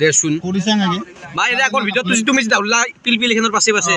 দেচোন কৰিছা নেকি মাই এটা আকৌ ভিডিঅ'টো যিটো মিছ দা উল্লা পিলপিল এখনৰ পাছে পাছে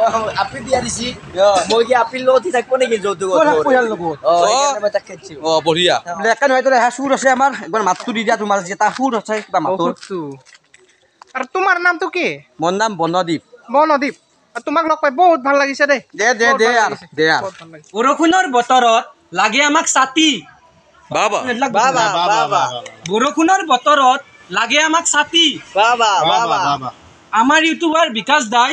তুমি আপি দিয়া দিছি। মই কি আপিৰ লগত থাকিব নেকি যৌতুক অ সেইকাৰণে মই তাক খেদিছোঁ। অ বঢ়িয়া। ব্লেক এণ্ড হোৱাইটৰ এহা সুৰ আছে আমাৰ। একবাৰ মাতটো দি দিয়া তোমাৰ যেটা সুৰ আছে কিবা মাতৰ আৰু তোমাৰ নামটো কি? মোৰ নাম বনদীপ। বনদীপ। আৰু তোমাক লগ পাই বহুত ভাল লাগিছে দেই। দে দে দে। দে লাগিছে। বৰষুণৰ বতৰত লাগে আমাক ছাতি। বাবা বাবা। বাবা। বৰষুণৰ বতৰত লাগে আমাক ছাতি। বাবা বাবা। আমাৰ ইউটিউবাৰ বিকাশ দাই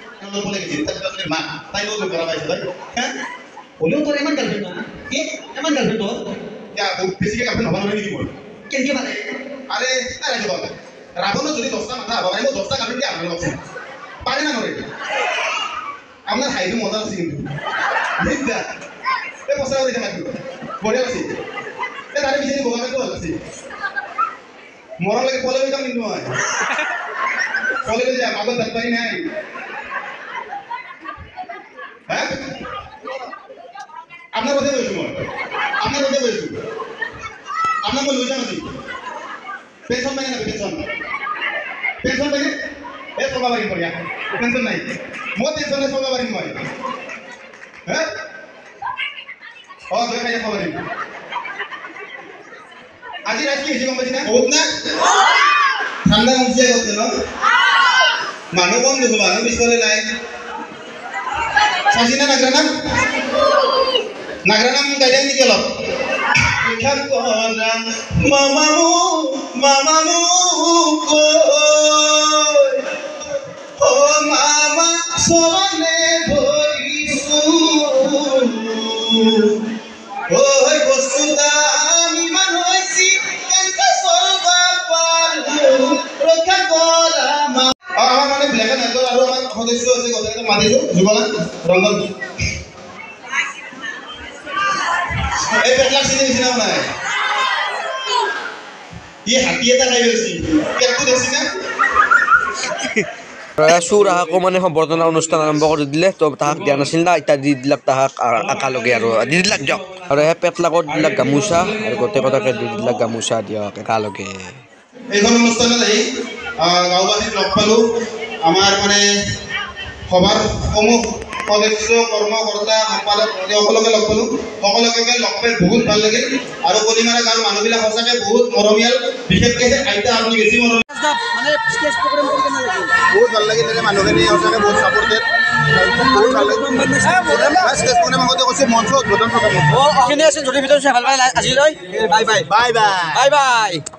মা তাই পাইছে ভাই। হা হ'লেও তোৰ ইমান গাৰ্লফ্ৰেণ্ড না? কি? ইমান গাৰ্লফ্ৰেণ্ড তোৰ এতিয়া বহুত বেছিকৈ গাৰ্লফ্ৰেণ্ড হ'ব নোৱাৰে নেকি মোৰ কেনেকৈ মানে আৰে নাই ৰাখি বল। ৰাৱণৰ যদি দহটা মাথা মই দহটা গাৰ্লফ্ৰেণ্ড দিয়ে আপোনাৰ কওকচোন না আপোনাৰ হাইটো মজা আছে কিন্তু। বঢ়িয়া আছে এই তাৰে পিছতে বগা মেঘটো আছে মৰম লাগে কলে যাম কিন্তু মই কলে যাম আগত যাব নাই। হা আপোনাৰ কথা কৈছোঁ মই আপোনাৰ কথা কৈছোঁ আপোনাক মই লৈ যাম আজি পাই নাই পেঞ্চন পেঞ্চন পাইনে এই চলাব পাৰিম বঢ়িয়া টেনশ্যন নাই। মই টেনশ্যন নাই চলাব পাৰিম মই হা অঁ জয় খাই খাব পাৰিম আজি ৰাতি কি হৈছে গম পাইছে না? বহুত না? ঠাণ্ডা কমছে গৈছে ন? মানুহ কম দেখো পিছফালে নাই। নাগৰা নাম গাই দিয়া নেকি মামামু মামামু কৈ অ মামা চৰণে ধৰিছোঁ ঐ বস্তু দাম ইমান হৈছি কেনেকে চলব পাৰো ৰক্ষা কৰা মা আৰু মানে হোৱাইটৰ আৰু আমাৰ সদস্য আছে গোটেইকেইটা মাতিছো যুগলা ৰঞ্জন এই পেটলাক চিনি নিচিনা নাই? ই হাতী এটা খাই গৈছি পেটটো দেখছি চুৰ আহাকো মানে সম্বৰ্ধনা অনুষ্ঠান আৰম্ভ কৰি দিলে তো তাহাক দিয়া নাছিল না এতিয়া দি দিলাক তাহাক একালগে আৰু। দি দিলাক দিয়ক। আৰু সেই পেটলাকত দিলাক গামোচা আৰু গোটেই কথাকে দি দিলাক গামোচা দিয়ক একালগে। এইখন অনুষ্ঠানত আহ, গাঁওবাসীক লগ পালোঁ। আমাৰ মানে সভাৰ সমূহ সদস্য কৰ্মকৰ্তা সম্পাদক সকলোকে লগ পালোঁ সকলোকে লগ পাই বহুত ভালো লাগিল আৰু কলিমাৰা গাঁৱৰ মানুহবিলাক সঁচাকৈ বহুত মৰমীয়াল বিশেষকৈ আইতা আপুনি বেছি মৰমীয়াল বহুত ভালো লাগিল তাতে মানুহখিনি সঁচাকৈ বহুত ছাপৰ্টেড বহুত ভালো লাগিল মঞ্চ উদ্বোধন বাই বাই বাই বাই